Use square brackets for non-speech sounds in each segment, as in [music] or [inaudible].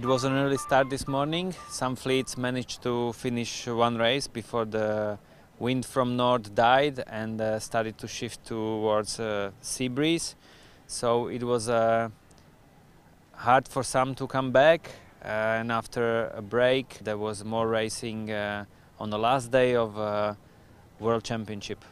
was an early start this morning. Some fleets managed to finish one race before the wind from north died and uh, started to shift towards uh, sea breeze. So it was uh, hard for some to come back. Uh, and after a break, there was more racing uh, on the last day of uh, World Championship.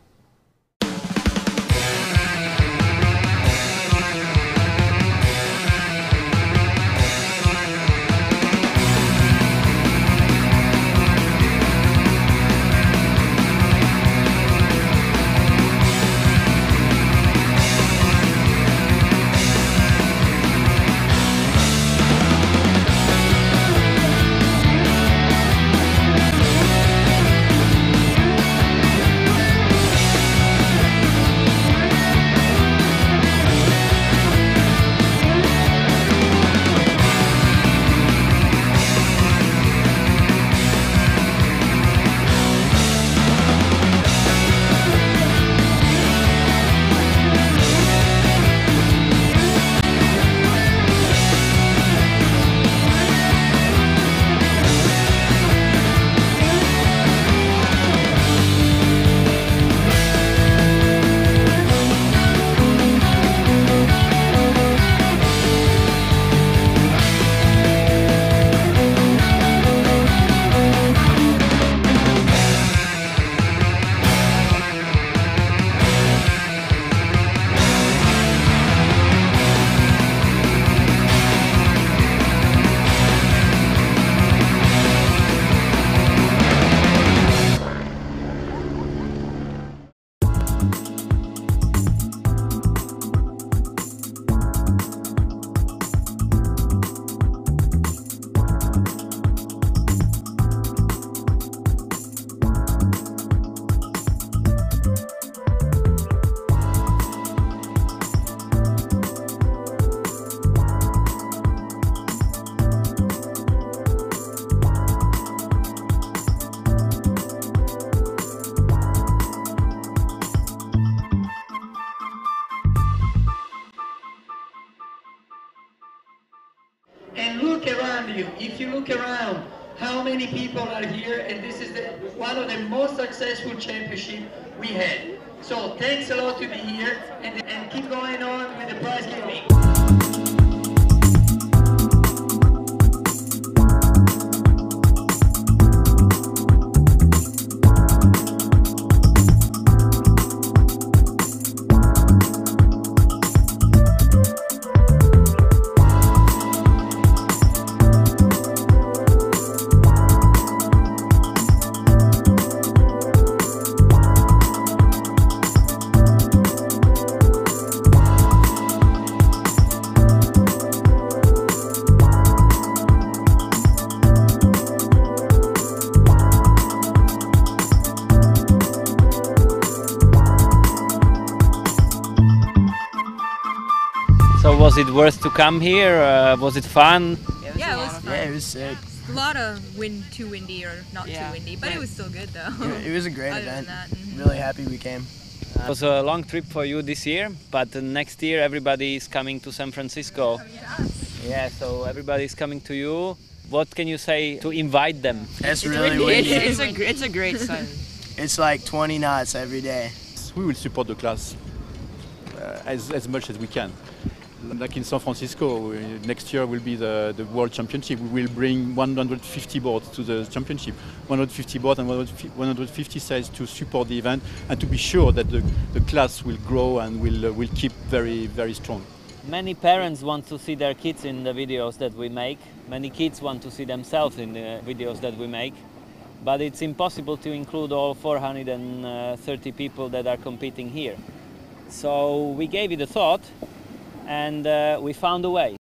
And look around you. If you look around, how many people are here? And this is the, one of the most successful championship we had. So thanks a lot to be here and, and keep going on with the prize giving. So was it worth to come here? Uh, was it fun? Yeah, it was fun. Yeah, it was sick. A lot of wind, too windy or not Yeah, too windy, but it was still good though. It, it was a great [laughs] Other than event. that, mhm. Really happy we came. It was a long trip for you this year, but uh, next year everybody is coming to San Francisco. Yeah, so everybody is coming to you. What can you say to invite them? It's really It's, windy. [laughs] it's a gr- it's a great [laughs] sun. It's like 20 knots every day. we will support the class uh, as, as much as we can. Like in San Francisco, next year will be the, the World Championship. We will bring 150 boards to the championship, 150 boards and 150 150 sails to support the event and to be sure that the, the class will grow and will, uh, will keep very, very strong. Many parents want to see their kids in the videos that we make. Many kids want to see themselves in the videos that we make. But it's impossible to include all 430 people that are competing here. So we gave it a thought and uh, we found a way.